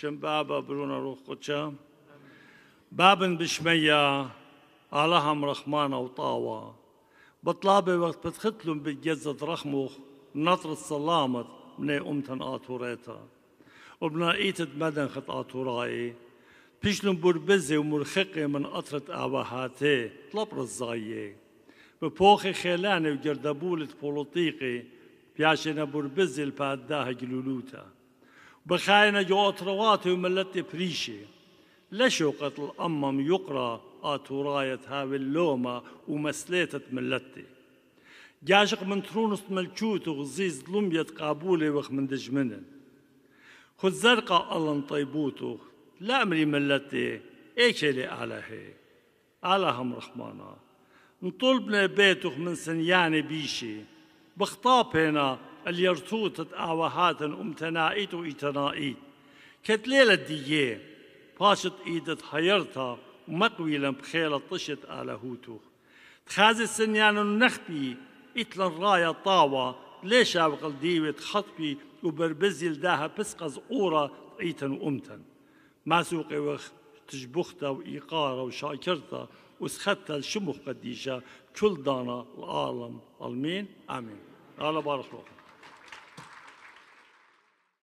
شن بابا برونا روح قدشا. بابن بشمية علىهم رحمانة وطاوة. بطلابي وقت بتختلم بالجزة رخموخ نطر السلامت من أمتن آتوريتا. وبنا إيتت مدن خط آتوراي. بيشلم بربزي ومرخقي من قطرة آواهاتي طلب رزايي. بپوخ خیلانه و گردبولت پولوتیقی پیاشنا بربزي الباداها جلولوتا. بخاينا جو أطروات وملت بريشي. لشوقة الأمم يقرأ آتوراية هاوي اللومة ومسليتة ملتي. جاشق من ترونس ملكوت وغزيز لمية قابولي وخ من دجمنن خد زرقاء الله طيبوتو. لا أمري ملتي إيكي على هي على هم رحمانا. نطلبنا بيتك من سنياني بيشي. بخطاب هنا اليرتوت آوهات أمتنائيت وإتنائيت. كت ليلة دييه باشت إيدت حيرتا ومقويلا بخيلة طشت على هوتو تخازي السنيان النخبي إتلا الراية طاوة ليش أبقى ديوة خطبي وبربزي لداها بسقز أورا إيتن وأمتن. ما سوقي وخ تجبختا وإيقارة وشاكرتا وسخدتا الشمخ قديشة كل دانا العالم. المين آمين. الله بارك الله